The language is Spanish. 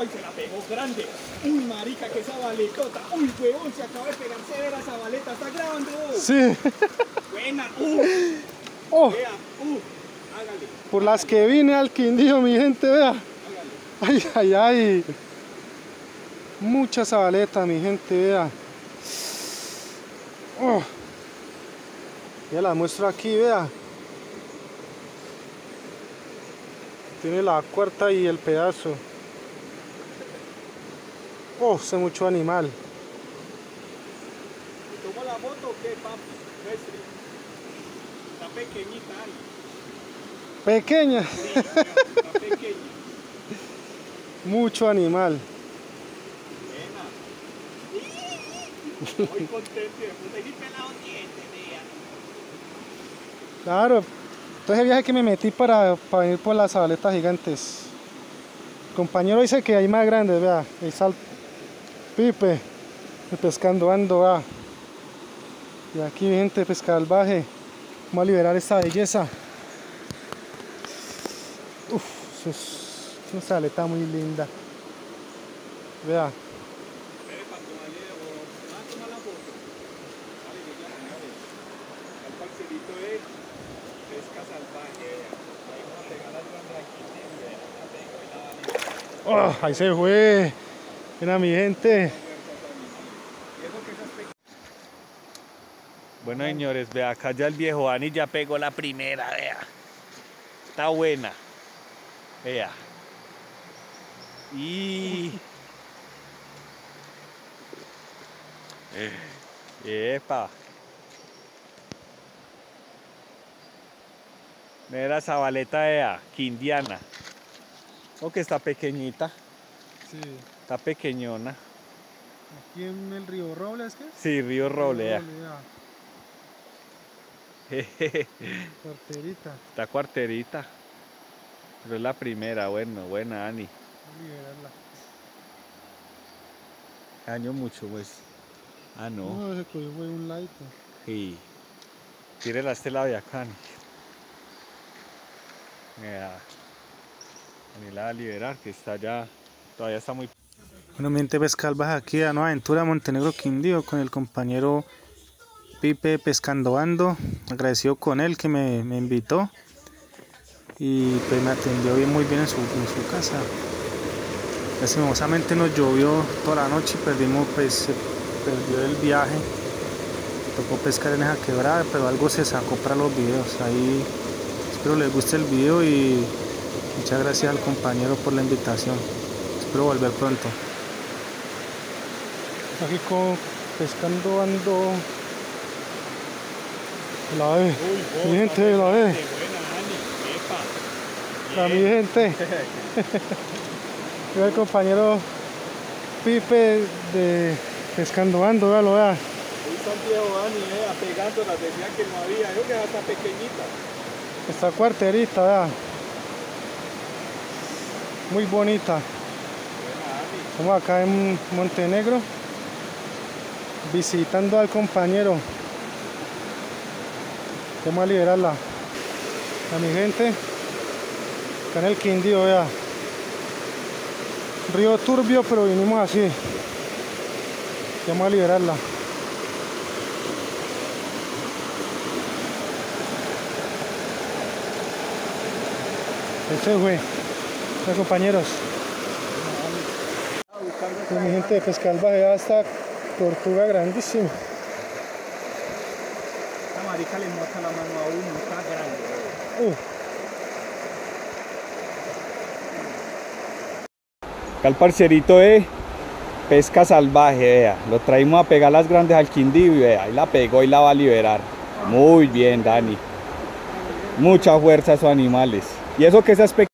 Uy, se la pegó grande. Uy, marica, que esa valetota. Uy, huevón, se acaba de pegar severa esa valeta. ¿Está grabando? Sí. Buena. Uh, Oh, vea. Uh, hágale. por las que vine al Quindío, mi gente, vea. Ay, ay, ay. Mucha zabaleta, mi gente, vea. Oh. Ya la muestro aquí, vea. Tiene la cuarta y el pedazo. Oh, sé mucho animal. ¿Tomó la moto o qué, papi? Está pequeñita. Pequeña. Sí, está pequeña. Mucho animal. Buena. Muy contento. Claro, entonces el viaje que me metí para, para venir por las zabaletas gigantes. El compañero dice que hay más grandes, vea, el pipe, pescando ando, vea. Y aquí gente pesca salvaje, vamos a liberar esta belleza. Uf, es una zabaleta muy linda. Vea, a a. Oh, ahí se fue. Mira mi gente. Bueno, señores, vea, acá ya el viejo Dani ya pegó la primera, vea. Está buena. Vea. Y. Eh, Epa. Mira esa baleta, vea, quindiana. O que está pequeñita, Sí, está pequeñona. aquí en el río Robles, ¿qué? Sí, Río Roble, vea. Carterita, Está cuarterita. Pero es la primera, bueno, buena, Ani. liberarla. Año mucho, pues. Ah, no. No, ese cogió fue un like. Sí. Tírela a este lado de acá, Ani. Mira. Ani la va a liberar, que está ya. Todavía está muy. Bueno, mi gente pescalvas aquí a Nueva Aventura Montenegro Quindío con el compañero Pipe Pescando Ando. Agradecido con él que me, me invitó y pues me atendió bien, muy bien en su, en su casa. Lastimosamente nos llovió toda la noche y perdimos, pues perdió el viaje. Tocó pescar en esa quebrada, pero algo se sacó para los videos. Ahí espero les guste el video y muchas gracias al compañero por la invitación. Espero volver pronto. Aquí con pescando ando la ve, mi gente la ve, la mi gente. El compañero Pipe de pescando ando, véalo, vea. Ahí está el viejo Ani, vea, pegándolas. Decía que no había. Yo que ya está pequeñita. Esta cuarterita, vea. Muy bonita. Estamos acá en Montenegro visitando al compañero. Vamos a liberarla. A mi gente. Acá en el Quindío, vea. Río turbio, pero vinimos así. Vamos a liberarla. Ese fue. Bueno, compañeros. Mi gente de pescalva ya está tortuga grandísima. Esta marica le mota la mano a uno. Está grande. Uh, Acá el parcerito de pesca salvaje, vea. Lo traímos a pegar las grandes al Quindío y vea, ahí la pegó y la va a liberar. Muy bien, Dani. Mucha fuerza a esos animales. Y eso que esas pequeñas.